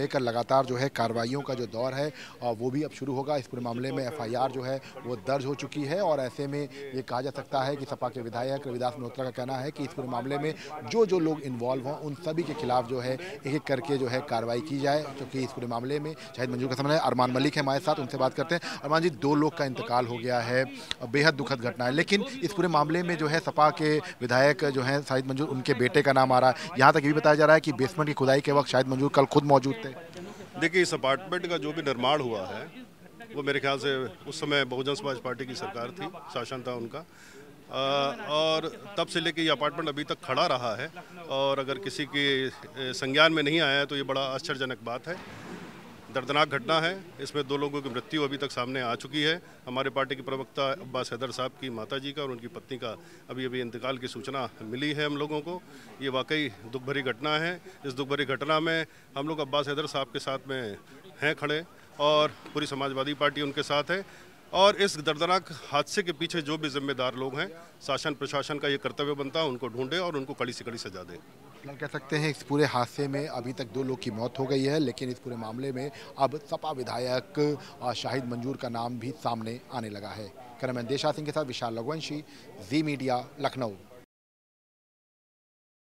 लेकर लगातार जो है कार्रवाइयों का जो दौर है वो भी अब शुरू होगा। इस पूरे मामले में एफआईआर जो है, वो दर्ज हो चुकी है, और ऐसे में ये कहा जा सकता है कि सपा के विधायक रविदास मल्होत्रा का कहना है कि इस पूरे मामले में जो जो लोग इन्वॉल्व हों, उन सभी के खिलाफ जो है एक एक करके जो है कार्रवाई की जाए, क्योंकि इस पूरे मामले में शायद मंजूर का समय है। अरमान मलिक है हमारे साथ, उनसे बात करते हैं। अरमान जी, दो लोग का इंतकाल हो गया है बेहद दुखद घटना है। लेकिन इस पूरे मामले में जो है सपा के विधायक जो है, शाहिद मंजूर, उनके बेटे का नाम आ रहा है। यहाँ तक ये भी बताया जा रहा है कि बेसमेंट की खुदाई के वक्त शायद मंजूर कल खुद मौजूद थे। देखिए इस अपार्टमेंट का जो भी निर्माण हुआ है वो मेरे ख्याल से उस समय बहुजन समाज पार्टी की सरकार थी शासन था उनका। आ, और तब से लेके ये अपार्टमेंट अभी तक खड़ा रहा है और अगर किसी के संज्ञान में नहीं आया है तो ये बड़ा आश्चर्यजनक बात है। दर्दनाक घटना है। इसमें दो लोगों की मृत्यु अभी तक सामने आ चुकी है। हमारे पार्टी के प्रवक्ता अब्बास हैदर साहब की माता जी का और उनकी पत्नी का अभी अभी इंतकाल की सूचना मिली है हम लोगों को। ये वाकई दुख भरी घटना है। इस दुख भरी घटना में हम लोग अब्बास हैदर साहब के साथ में हैं खड़े और पूरी समाजवादी पार्टी उनके साथ है। और इस दर्दनाक हादसे के पीछे जो भी जिम्मेदार लोग हैं शासन प्रशासन का ये कर्तव्य बनता है, उनको ढूंढे और उनको कड़ी से कड़ी सजा दे। फ़िलहाल कह सकते हैं, इस पूरे हादसे में अभी तक दो लोग की मौत हो गई है, लेकिन इस पूरे मामले में अब सपा विधायक शाहिद मंजूर का नाम भी सामने आने लगा है। कैमरामैन देशा सिंह के साथ विशाल लघुवंशी जी मीडिया, लखनऊ।